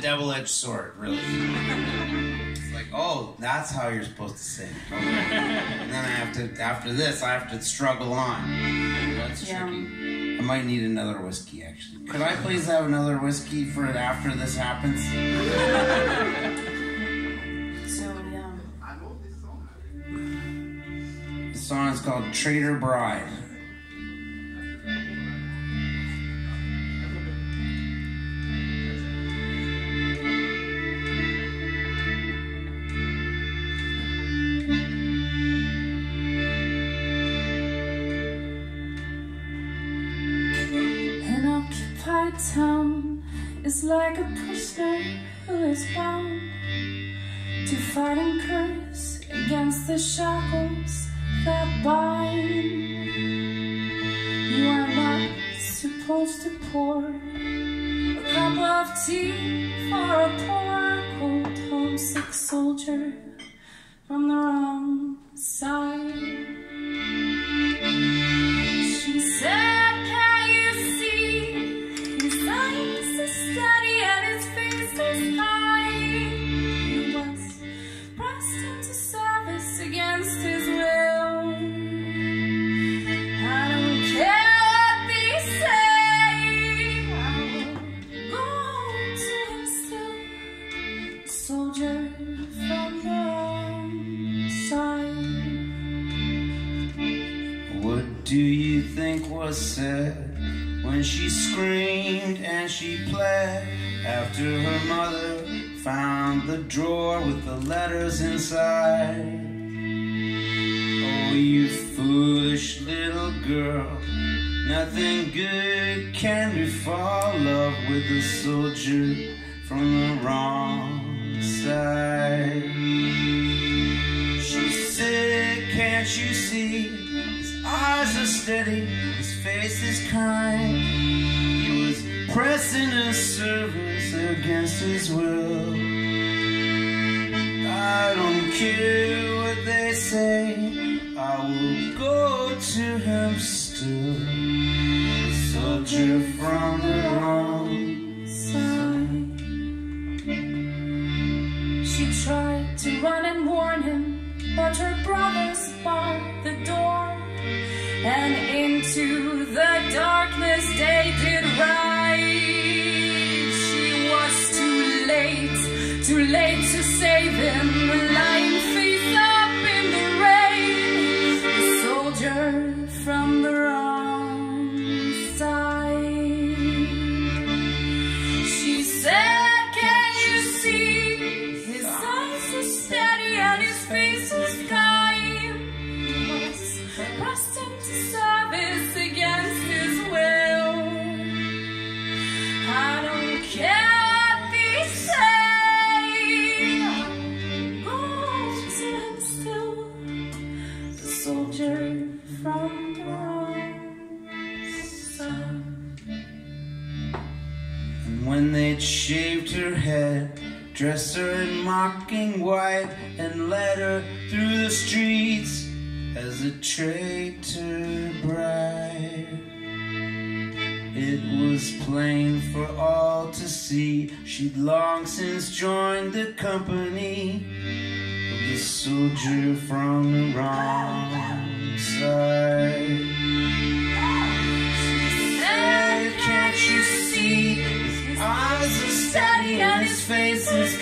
double-edged sword, really. it's like, oh, that's how you're supposed to sing. Okay. and then I have to, after this, I have to struggle on. That's Yeah. tricky. I might need another whiskey, actually. Could I please have another whiskey for it after this happens? So yeah. I love this song. The song is called Traitor Bride. Occupied town is like a prisoner who is bound to fight and curse against the shackles that bind. You are not supposed to pour a cup of tea for a poor, cold, homesick soldier from the wrong side. Do you think was said when she screamed and she pled after her mother found the drawer with the letters inside? Oh, you foolish little girl, nothing good can befall love with a soldier from the wrong side. She said, Can't you see? Eyes are steady, his face is kind. He was pressing a service against his will. I don't care what they say, I will go to him still. A soldier from the wrong side. She tried to run and warn him, but her brothers barred the door. And into the darkness day did rise. She was too late, too late to save when they'd shaved her head, dressed her in mocking white, and led her through the streets as a traitor bride. It was plain for all to see she'd long since joined the company of the soldier from the wrong side. Said, Can't you see? His eyes are steady and his face is